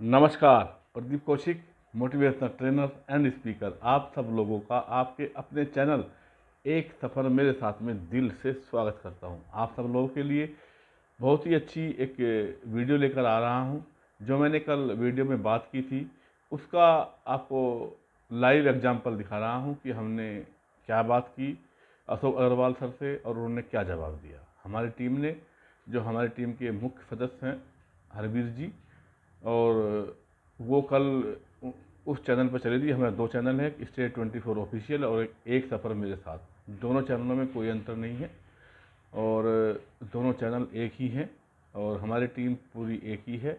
नमस्कार, Pradeep Kaushik motivational trainer and speaker आप सब लोगों का, आपके अपने चैनल एक सफ़र मेरे साथ में दिल से स्वागत करता हूँ। आप सब लोगों के लिए बहुत ही अच्छी एक वीडियो लेकर आ रहा हूँ, जो मैंने कल वीडियो में बात की थी। उसका आपको लाइव एग्ज़ाम्पल दिखा रहा हूँ कि हमने क्या बात की अशोक अग्रवाल सर से और उन्होंने क्या जवाब दिया। हमारी टीम ने, जो हमारी टीम के मुख्य सदस्य हैं, हरवीर जी और वो कल उस चैनल पर चली थी, हमारे दो चैनल हैं स्टेट ट्वेंटी फोर ऑफिशियल और एक सफ़र मेरे साथ। दोनों चैनलों में कोई अंतर नहीं है और दोनों चैनल एक ही हैं और हमारी टीम पूरी एक ही है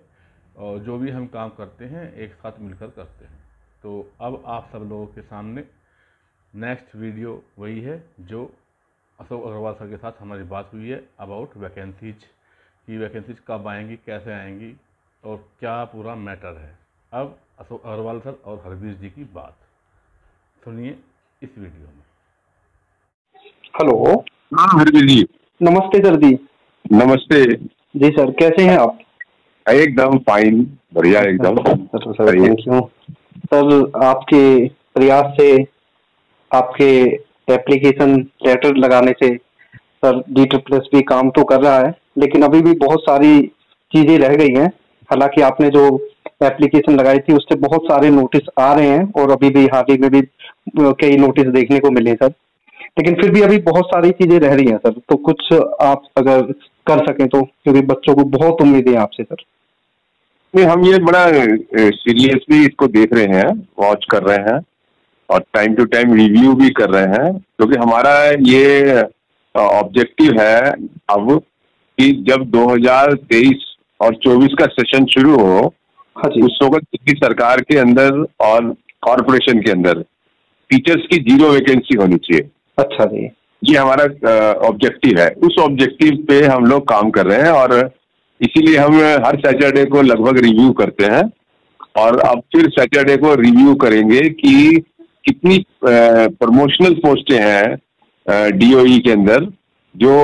और जो भी हम काम करते हैं, एक साथ मिलकर करते हैं। तो अब आप सब लोगों के सामने नेक्स्ट वीडियो वही है जो अशोक अग्रवाल सर के साथ हमारी बात हुई है अबाउट वैकेंसीज की वैकेंसीज कब आएँगी, कैसे आएँगी और क्या पूरा मैटर है। अब अशोक अग्रवाल सर और हरवीर जी की बात। सुनिए इस वीडियो में। हेलो। हाँ हरवीर जी। नमस्ते सर जी। नमस्ते। जी सर कैसे हैं आप? एकदम फाइन बढ़िया एकदम। Sir sir thank you. Sir आपके प्रयास से आपके एप्लीकेशन लेटर लगाने से सर डी प्लस भी काम तो कर रहा है लेकिन अभी भी बहुत सारी चीज़ें रह गई हैं। हालाँकि आपने जो एप्लीकेशन लगाई थी, उससे बहुत सारे नोटिस आ रहे हैं और अभी भी, हाल ही में भी कई नोटिस देखने को मिले सर। लेकिन फिर भी अभी बहुत सारी चीज़ें रह रही हैं सर। तो कुछ आप अगर कर सकें तो क्योंकि बच्चों को बहुत उम्मीद है आपसे, सर। नहीं, हम ये बड़ा सीरियसली इसको देख रहे हैं वॉच कर रहे हैं और टाइम टू टाइम रिव्यू भी कर रहे हैं, क्योंकि हमारा ये ऑब्जेक्टिव है अब कि जब 2023 और 24 का सेशन शुरू हो हाँ उस वक्त दिल्ली सरकार के अंदर और कॉरपोरेशन के अंदर टीचर्स की ज़ीरो वैकेंसी होनी चाहिए। अच्छा जी। ये हमारा ऑब्जेक्टिव है। उस ऑब्जेक्टिव पे हम लोग काम कर रहे हैं और इसीलिए हम हर सैटरडे को लगभग रिव्यू करते हैं। और अब फिर सैटरडे को रिव्यू करेंगे कि कितनी प्रमोशनल पोस्टें हैं डीओई के अंदर जो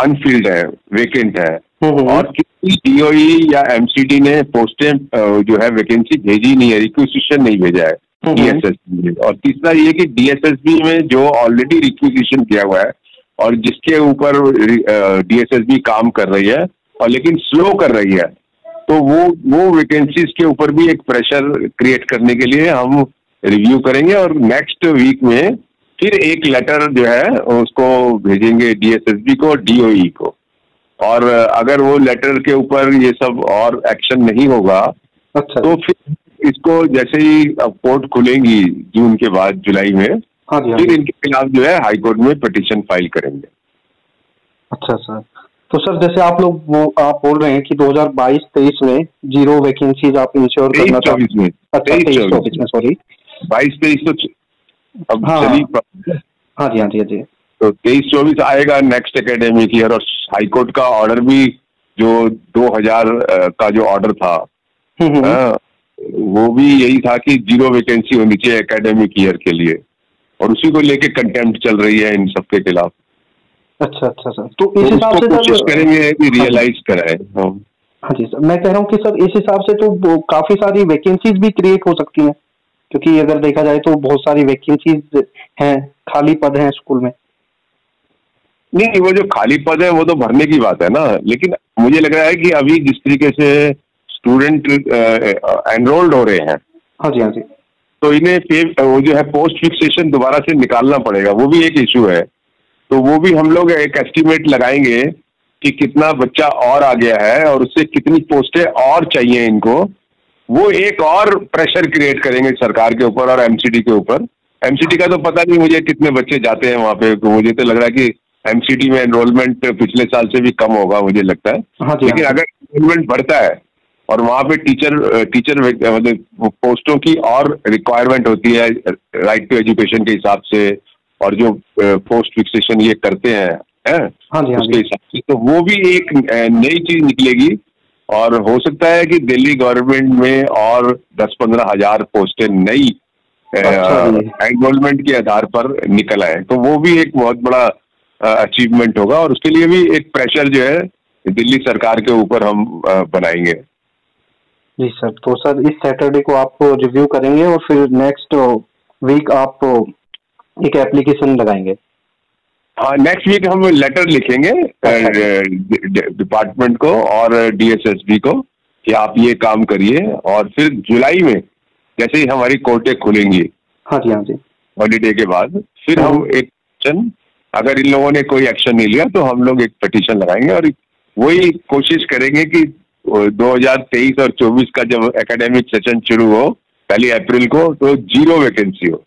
अनफिल्ड है वेकेंट है। और कितनी डीओई या एमसीडी ने पोस्टें जो है वैकेंसी भेजी नहीं है रिक्वेजिशन नहीं भेजा है डीएसएसबी में। और तीसरा ये कि डीएसएसबी में जो ऑलरेडी रिक्वेजिशन किया हुआ है और जिसके ऊपर डीएसएसबी काम कर रही है और लेकिन स्लो कर रही है तो वो वो वैकेंसीज के ऊपर भी एक प्रेशर क्रिएट करने के लिए हम रिव्यू करेंगे और नेक्स्ट वीक में फिर एक लेटर जो है उसको भेजेंगे डीएसएसबी को डीओई को। और अगर वो लेटर के ऊपर ये सब और एक्शन नहीं होगा अच्छा। तो फिर इसको जैसे ही कोर्ट खुलेंगी जून के बाद जुलाई में हाँ जी हाँ फिर जी। इनके खिलाफ जो है हाई कोर्ट में पिटिशन फ़ाइल करेंगे। अच्छा सर तो सर जैसे आप लोग वो आप बोल रहे हैं कि 2022-23 में ज़ीरो वैकेंसीज आप इंश्योर करना चाहते चौबीस में। अच्छा तेईस तेईस चौबीस चौबीस में सॉरी बाईस तेईस तो अब हाँ। हाँ जी हाँ जी हाँ जी। तो तेईस चौबीस आएगा नेक्स्ट एकेडमिक ईयर और हाई कोर्ट का ऑर्डर भी जो 2000 का जो ऑर्डर था हम्म, हम्म। हाँ, वो भी यही था कि ज़ीरो वैकेंसी होनी चाहिए एकेडमिक ईयर के लिए। और उसी को लेके कंटेम्प्ट चल रही है इन सबके खिलाफ। अच्छा अच्छा सर तो तो इस हिसाब उसको से कोशिश करेंगे कि रियलाइज़ कराए हम। हाँ जी सर। मैं कह रहा हूँ कि सर इस हिसाब से तो काफ़ी सारी वैकेंसीज भी क्रिएट हो सकती हैं। क्योंकि अगर देखा जाए तो बहुत सारी वैकेंसीज हैं खाली पद हैं स्कूल में। नहीं वो जो खाली पद है वो तो भरने की बात है ना। लेकिन मुझे लग रहा है कि अभी जिस तरीके से स्टूडेंट एनरोल्ड हो रहे हैं हाँ जी हाँ जी। तो इन्हें पे- वो जो है पोस्ट फिक्सेशन दोबारा से निकालना पड़ेगा वो भी एक इशू है। तो वो भी हम लोग एक एस्टिमेट लगाएँगे कि कितना बच्चा और आ गया है और उससे कितनी पोस्टें और चाहिए इनको। वो एक और प्रेशर क्रिएट करेंगे सरकार के ऊपर और एमसीडी के ऊपर। एमसीडी का तो पता नहीं मुझे कितने बच्चे जाते हैं वहाँ पे तो मुझे तो लग रहा है कि एमसीडी में एनरोलमेंट पिछले साल से भी कम होगा मुझे लगता है। हाँ लेकिन हाँ अगर एनरोलमेंट बढ़ता है और वहाँ पे टीचर टीचर मतलब पोस्टों की और रिक्वायरमेंट होती है राइट टू एजुकेशन के हिसाब से और जो पोस्ट फिक्सेशन ये करते हैं हैं? हाँ जी हाँ उसके हिसाब से। तो वो भी एक नई चीज़ निकलेगी और हो सकता है कि दिल्ली गवर्नमेंट में और दस पंद्रह हज़ार पोस्टें नई अच्छा एनरोलमेंट के आधार पर निकल आए। तो वो भी एक बहुत बड़ा अचीवमेंट होगा और उसके लिए भी एक प्रेशर जो है दिल्ली सरकार के ऊपर हम बनाएँगे। जी सर तो सर इस सैटरडे को आप रिव्यू करेंगे और फिर नेक्स्ट वीक आप एक एप्लीकेशन लगाएँगे। हाँ नेक्स्ट वीक हम लेटर लिखेंगे डिपार्टमेंट को और डीएसएसबी को कि आप ये काम करिए और फिर जुलाई में जैसे ही हमारी कोर्टें खुलेंगी हाँ जी हाँ जी। हॉलीडे के बाद फिर हम एक एक्शन अगर इन लोगों ने कोई एक्शन नहीं लिया तो हम लोग एक पटिशन लगाएँगे और वही कोशिश करेंगे कि 2023 और 24 का जब एकेडमिक सेशन शुरू हो पहली अप्रैल को तो ज़ीरो वैकेंसी हो।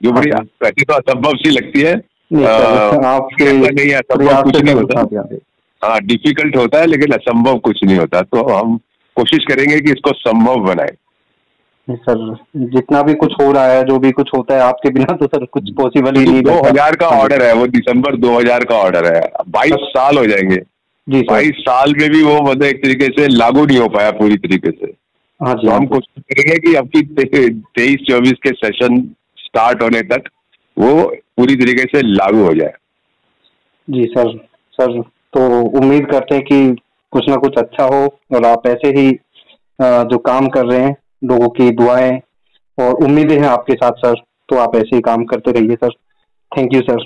जो बड़ी हाँ। वैसे तो असंभव सी लगती है। आपके नहीं असंभव कुछ नहीं होता। हाँ हाँ। हाँ डिफ़िकल्ट होता है लेकिन असंभव कुछ नहीं होता। तो हम कोशिश करेंगे कि इसको संभव बनाए। सर जितना भी कुछ हो रहा है जो भी कुछ होता है आपके बिना तो सर कुछ पॉसिबल ही नहीं दो हज़ार का ऑर्डर है वो दिसंबर 2000 का ऑर्डर है। बाईस साल हो जाएँगे। जी बाईस साल में भी वो मतलब एक तरीके से लागू नहीं हो पाया पूरी तरीके से। हाँ जी तो हाँ हम कोशिश करेंगे कि की तेईस चौबीस के सेशन स्टार्ट होने तक वो पूरी तरीके से लागू हो जाए। जी सर सर तो उम्मीद करते हैं कि कुछ ना कुछ अच्छा हो और आप ऐसे ही जो काम कर रहे हैं लोगों की दुआएँ और उम्मीदें हैं आपके साथ सर। तो आप ऐसे ही काम करते रहिए sir. Thank you sir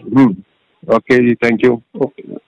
okay ji thank you okay